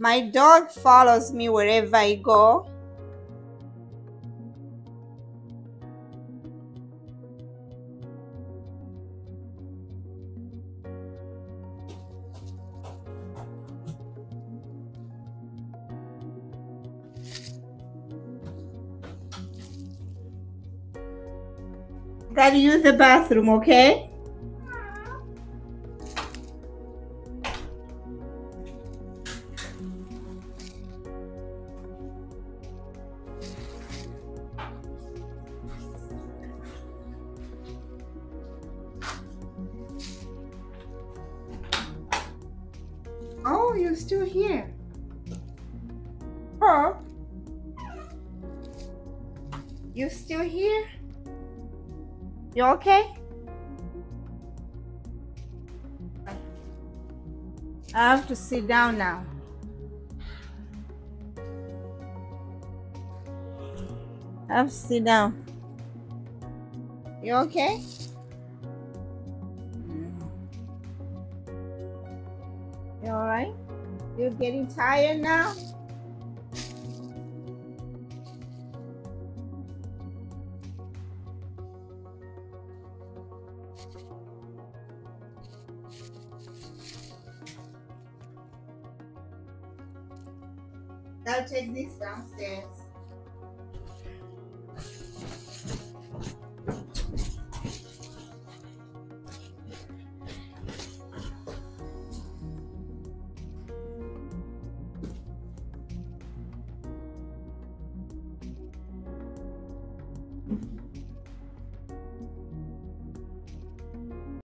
My dog follows me wherever I go. Gotta use the bathroom, okay? Oh, you're still here. Huh? You still here? You okay? I have to sit down now. I have to sit down. You okay? You alright? You're getting tired now? I'll take this downstairs. Mm-hmm.